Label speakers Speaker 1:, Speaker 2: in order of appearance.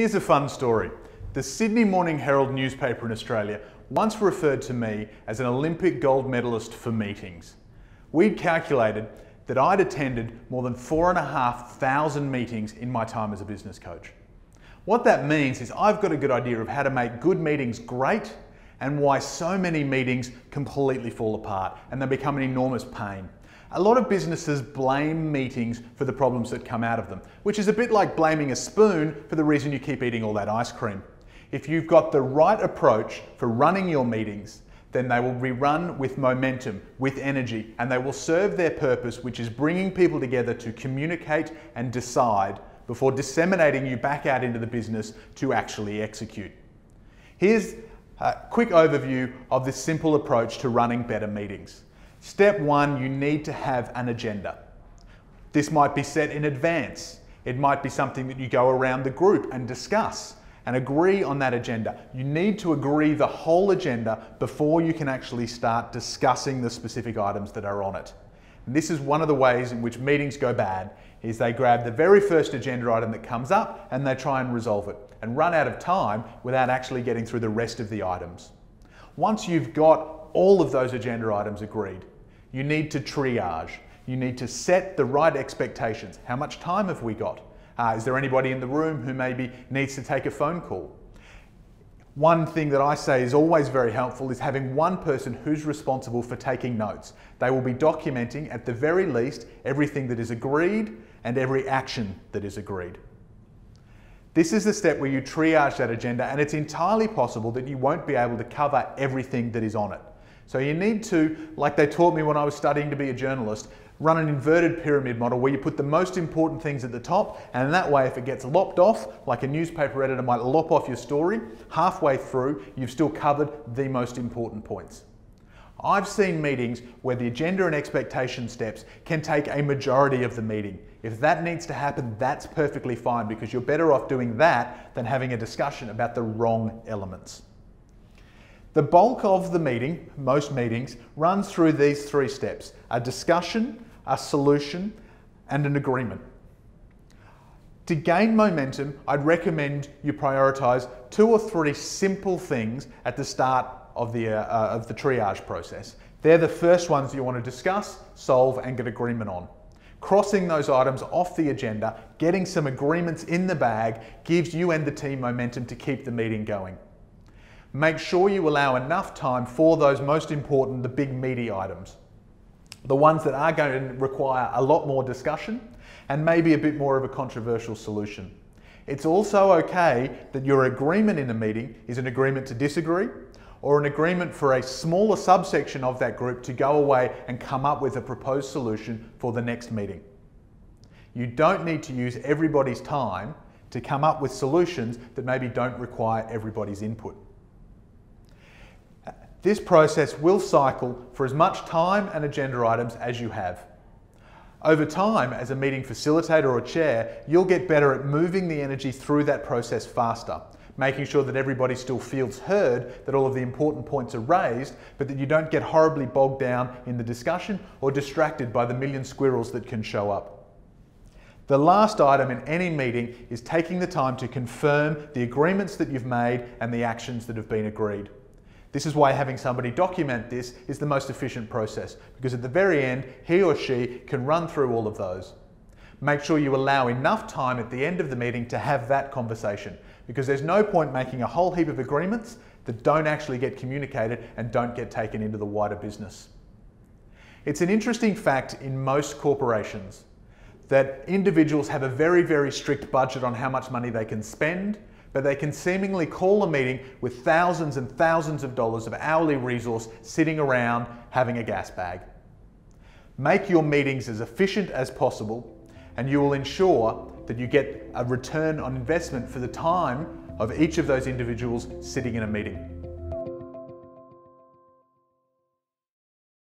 Speaker 1: Here's a fun story. The Sydney Morning Herald newspaper in Australia once referred to me as an Olympic gold medalist for meetings. We'd calculated that I'd attended more than four and a half thousand meetings in my time as a business coach. What that means is I've got a good idea of how to make good meetings great and why so many meetings completely fall apart and they become an enormous pain. A lot of businesses blame meetings for the problems that come out of them, which is a bit like blaming a spoon for the reason you keep eating all that ice cream. If you've got the right approach for running your meetings, then they will be run with momentum, with energy, and they will serve their purpose, which is bringing people together to communicate and decide before disseminating you back out into the business to actually execute. Here's a quick overview of this simple approach to running better meetings. Step one, you need to have an agenda. This might be set in advance. It might be something that you go around the group and discuss and agree on that agenda. You need to agree the whole agenda before you can actually start discussing the specific items that are on it. And this is one of the ways in which meetings go bad is they grab the very first agenda item that comes up and they try and resolve it and run out of time without actually getting through the rest of the items. Once you've got all of those agenda items agreed. You need to triage. You need to set the right expectations. How much time have we got? Uh, is there anybody in the room who maybe needs to take a phone call? One thing that I say is always very helpful is having one person who's responsible for taking notes. They will be documenting, at the very least, everything that is agreed and every action that is agreed. This is the step where you triage that agenda and it's entirely possible that you won't be able to cover everything that is on it. So you need to, like they taught me when I was studying to be a journalist, run an inverted pyramid model where you put the most important things at the top and that way if it gets lopped off, like a newspaper editor might lop off your story, halfway through you've still covered the most important points. I've seen meetings where the agenda and expectation steps can take a majority of the meeting. If that needs to happen, that's perfectly fine because you're better off doing that than having a discussion about the wrong elements. The bulk of the meeting, most meetings, runs through these three steps, a discussion, a solution, and an agreement. To gain momentum, I'd recommend you prioritize two or three simple things at the start of the, uh, uh, of the triage process. They're the first ones you want to discuss, solve, and get agreement on. Crossing those items off the agenda, getting some agreements in the bag, gives you and the team momentum to keep the meeting going. Make sure you allow enough time for those most important, the big meaty items. The ones that are going to require a lot more discussion and maybe a bit more of a controversial solution. It's also okay that your agreement in a meeting is an agreement to disagree or an agreement for a smaller subsection of that group to go away and come up with a proposed solution for the next meeting. You don't need to use everybody's time to come up with solutions that maybe don't require everybody's input. This process will cycle for as much time and agenda items as you have. Over time, as a meeting facilitator or chair, you'll get better at moving the energy through that process faster, making sure that everybody still feels heard, that all of the important points are raised, but that you don't get horribly bogged down in the discussion or distracted by the million squirrels that can show up. The last item in any meeting is taking the time to confirm the agreements that you've made and the actions that have been agreed. This is why having somebody document this is the most efficient process because at the very end, he or she can run through all of those. Make sure you allow enough time at the end of the meeting to have that conversation because there's no point making a whole heap of agreements that don't actually get communicated and don't get taken into the wider business. It's an interesting fact in most corporations that individuals have a very, very strict budget on how much money they can spend but they can seemingly call a meeting with thousands and thousands of dollars of hourly resource sitting around having a gas bag. Make your meetings as efficient as possible and you will ensure that you get a return on investment for the time of each of those individuals sitting in a meeting.